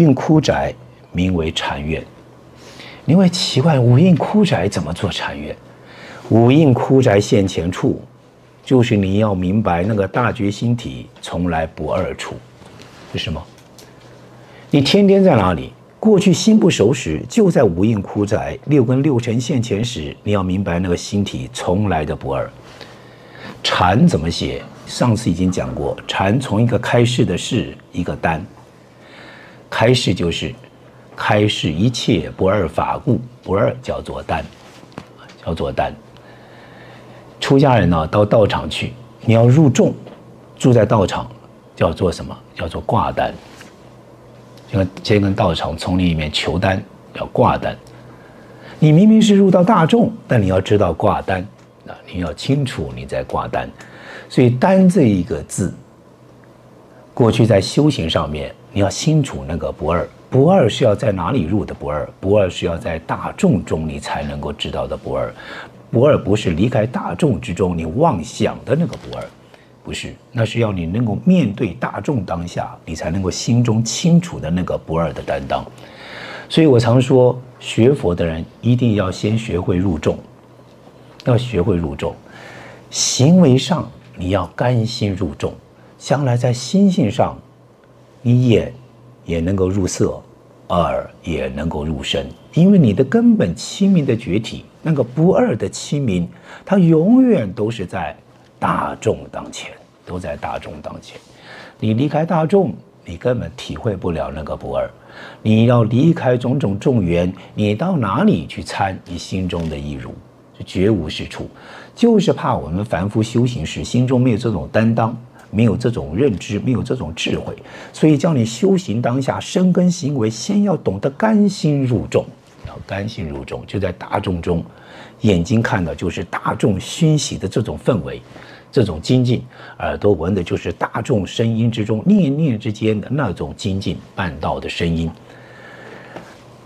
五印枯宅，名为禅院。你会奇怪，五印枯宅怎么做禅院？五印枯宅现前处，就是你要明白那个大觉心体从来不二处，是什么？你天天在哪里？过去心不熟时，就在五印枯宅六根六尘现前时，你要明白那个心体从来的不二。禅怎么写？上次已经讲过，禅从一个开示的示，一个单。开示就是开示一切不二法故，不二叫做单，叫做单。出家人呢，到道场去，你要入众，住在道场，叫做什么？叫做挂单。先先跟道场丛林里面求单，要挂单。你明明是入到大众，但你要知道挂单，啊，你要清楚你在挂单。所以“单”这一个字，过去在修行上面，你要清楚那个不二。不二是要在哪里入的不二？不二是要在大众中你才能够知道的不二。不二不是离开大众之中你妄想的那个不二，不是，那是要你能够面对大众当下，你才能够心中清楚的那个不二的担当。所以我常说，学佛的人一定要先学会入众，要学会入众，行为上。你要甘心入众，将来在心性上，你眼也能够入色，耳也能够入身，因为你的根本清明的觉体，那个不二的清明，它永远都是在大众当前，都在大众当前。你离开大众，你根本体会不了那个不二。你要离开种种众缘，你到哪里去参你心中的一如？绝无是处。就是怕我们凡夫修行时心中没有这种担当，没有这种认知，没有这种智慧，所以叫你修行当下生根行为，先要懂得甘心入众，要甘心入众，就在大众中，眼睛看的就是大众熏习的这种氛围，这种精进；耳朵闻的就是大众声音之中念念之间的那种精进办道的声音。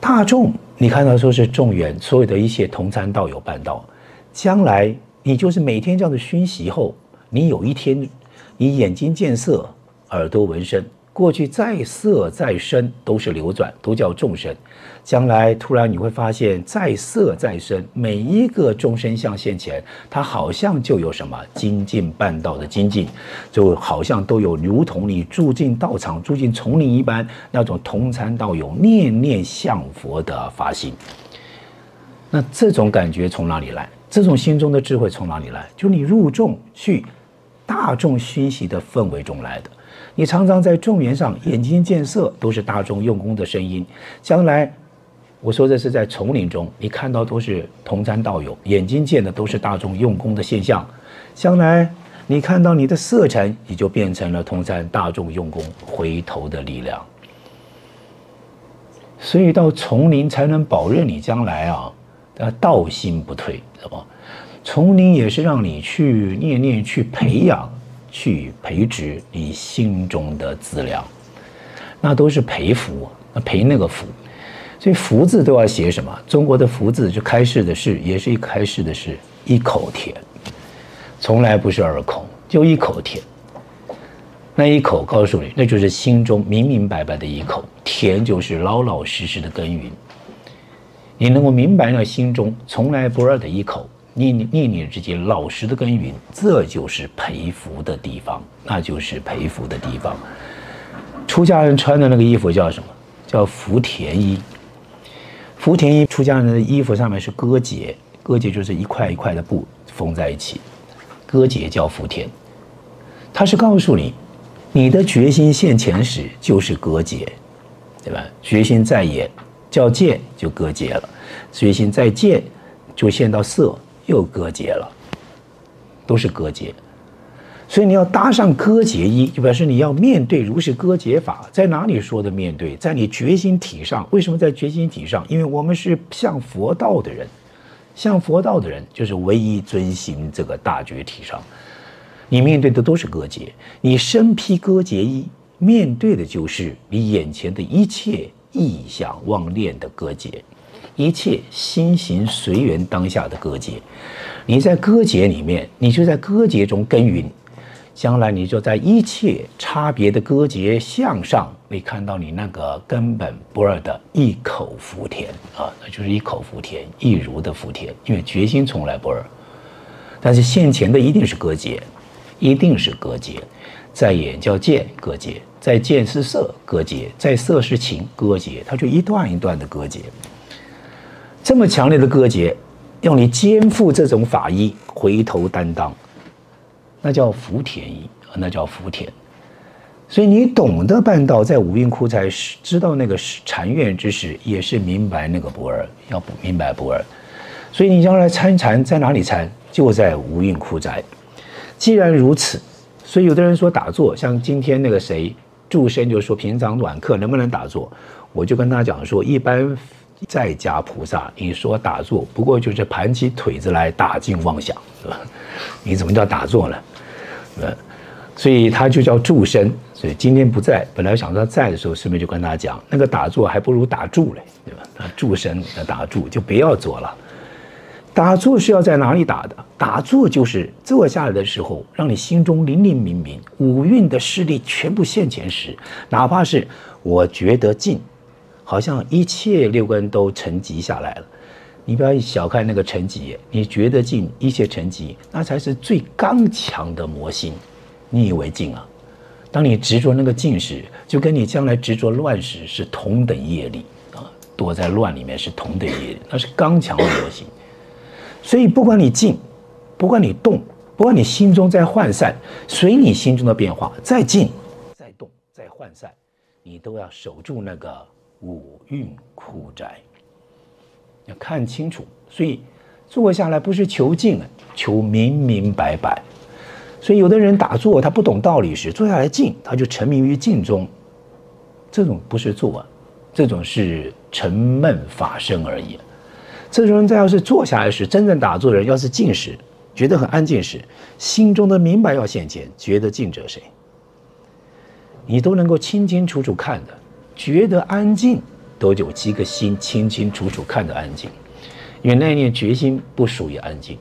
大众，你看到说是众缘，所有的一切同参道友办道，将来。你就是每天这样的熏习后，你有一天，你眼睛见色，耳朵闻声，过去再色再声都是流转，都叫众生。将来突然你会发现，再色再声，每一个众生相现前，它好像就有什么精进半道的精进，就好像都有如同你住进道场、住进丛林一般那种同参道友念念向佛的发心。那这种感觉从哪里来？这种心中的智慧从哪里来？就你入众去大众熏习的氛围中来的。你常常在众缘上眼睛见色，都是大众用功的声音。将来我说的是在丛林中，你看到都是同参道友，眼睛见的都是大众用功的现象。将来你看到你的色尘，也就变成了同参大众用功回头的力量。所以到丛林才能保任你将来啊。呃，道心不退，是吧？丛林也是让你去念念去培养、去培植你心中的资粮，那都是培福，那培那个福。所以福字都要写什么？中国的福字就开示的是，也是一开始的是一口甜，从来不是二口，就一口甜。那一口告诉你，那就是心中明明白白的一口甜，就是老老实实的耕耘。你能够明白那心中从来不二的一口念念念念之间老实的耕耘，这就是培福的地方，那就是培福的地方。出家人穿的那个衣服叫什么？叫福田衣。福田衣，出家人的衣服上面是割节，割节就是一块一块的布缝在一起，割节叫福田。他是告诉你，你的决心现前时就是割节，对吧？决心在眼。叫见就割节了，决心在见，就现到色又割节了，都是割节。所以你要搭上割节衣，就表示你要面对如是割节法。在哪里说的面对？在你决心体上。为什么在决心体上？因为我们是向佛道的人，向佛道的人就是唯一遵行这个大觉体上。你面对的都是割节，你身披割节衣，面对的就是你眼前的一切。意想妄念的割节，一切心行随缘当下的割节，你在割节里面，你就在割节中耕耘，将来你就在一切差别的割节向上，你看到你那个根本不二的一口福田啊，那就是一口福田，一如的福田，因为决心从来不二。但是现前的一定是割节，一定是割节，在眼叫见割节，在见是色割节，在色是情割节，它就一段一段的割节。这么强烈的割节，要你肩负这种法医，回头担当。那叫福田意，那叫福田。所以你懂得办道，在五蕴枯柴时，知道那个禅院之时，也是明白那个不二，要不明白不二。所以你将来参禅在哪里参？就在五蕴枯宅。既然如此，所以有的人说打坐，像今天那个谁祝生就说平常晚课能不能打坐？我就跟他讲说，一般在家菩萨，你说打坐，不过就是盘起腿子来打静妄想，是吧？你怎么叫打坐呢？呃，所以他就叫助身。所以今天不在，本来想他在的时候，顺便就跟他讲，那个打坐还不如打住嘞，对吧？他助身，那打住就不要做了。打坐是要在哪里打的？打坐就是坐下来的时候，让你心中灵灵明明，五蕴的势力全部现前时，哪怕是我觉得静，好像一切六根都沉寂下来了。你不要小看那个沉寂，你觉得静，一切沉寂，那才是最刚强的魔心。你以为静啊？当你执着那个静时，就跟你将来执着乱时是同等业力啊！躲在乱里面是同等业力，那是刚强的魔心。所以不管你静，不管你动，不管你心中在涣散，随你心中的变化，再静、再动、再涣散，你都要守住那个五蕴枯宅。要看清楚，所以坐下来不是求静，求明明白白。所以有的人打坐，他不懂道理时，坐下来静，他就沉迷于静中。这种不是坐，这种是沉闷法身而已。这种人再要是坐下来时，真正打坐的人，要是静时，觉得很安静时，心中的明白要现前，觉得静者谁？你都能够清清楚楚看的，觉得安静。都有几个心清清楚楚看得安静，因为那念决心不属于安静，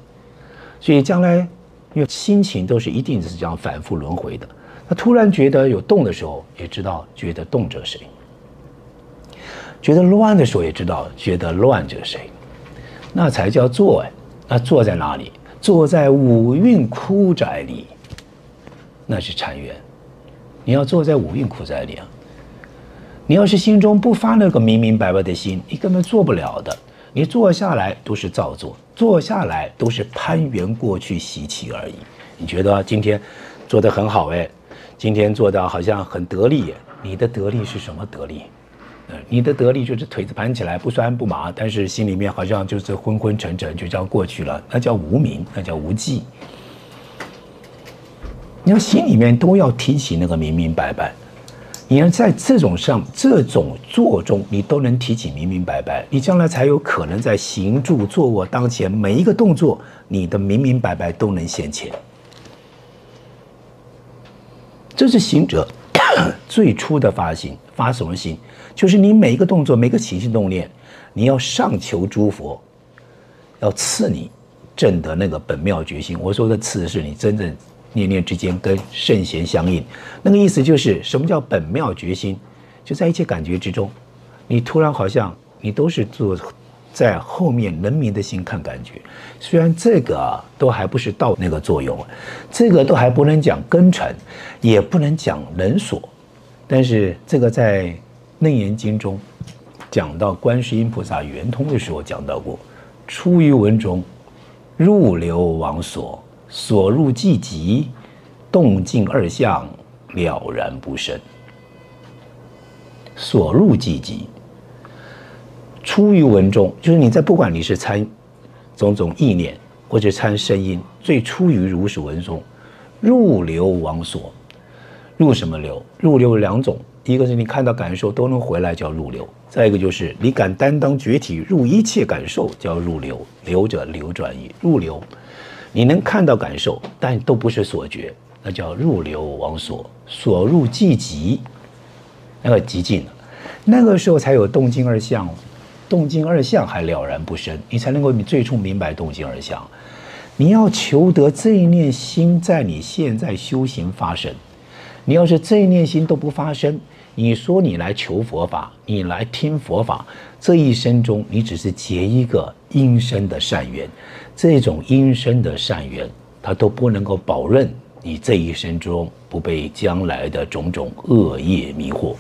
所以将来因为心情都是一定是这样反复轮回的。他突然觉得有动的时候，也知道觉得动者谁；觉得乱的时候，也知道觉得乱者谁。那才叫坐哎，那坐在哪里？坐在五蕴枯宅里，那是禅院。你要坐在五蕴枯宅里啊。你要是心中不发那个明明白白的心，你根本做不了的。你坐下来都是造作，坐下来都是攀缘过去习气而已。你觉得今天做得很好哎，今天做的好像很得力。你的得力是什么得力？呃，你的得力就是腿子盘起来不酸不麻，但是心里面好像就是昏昏沉沉，就这样过去了。那叫无名，那叫无记。你要心里面都要提起那个明明白白。你要在这种上这种坐中，你都能提起明明白白，你将来才有可能在行住坐卧当前每一个动作，你的明明白白都能现前。这是行者 最初的发心，发什么心？就是你每一个动作、每个起心动念，你要上求诸佛，要赐你证得那个本妙决心。我说的赐是你真正。念念之间跟圣贤相应，那个意思就是什么叫本妙决心？就在一切感觉之中，你突然好像你都是坐在后面人民的心看感觉。虽然这个都还不是道那个作用，这个都还不能讲根尘，也不能讲人所，但是这个在《楞严经》中讲到观世音菩萨圆通的时候讲到过，出于文中，入流往所。所入即极，动静二相了然不生。所入即极，出于文中，就是你在不管你是参种种意念，或者参声音，最出于如是文中，入流往所，入什么流？入流有两种，一个是你看到感受都能回来叫入流，再一个就是你敢担当觉体入一切感受叫入流，流者流转意，入流。你能看到感受，但都不是所觉，那叫入流往所，所入即极，那个极尽了，那个时候才有动静二相，动静二相还了然不生，你才能够你最初明白动静二相。你要求得这一念心在你现在修行发生。你要是这一念心都不发生，你说你来求佛法，你来听佛法，这一生中你只是结一个阴生的善缘，这种阴生的善缘，它都不能够保证你这一生中不被将来的种种恶业迷惑。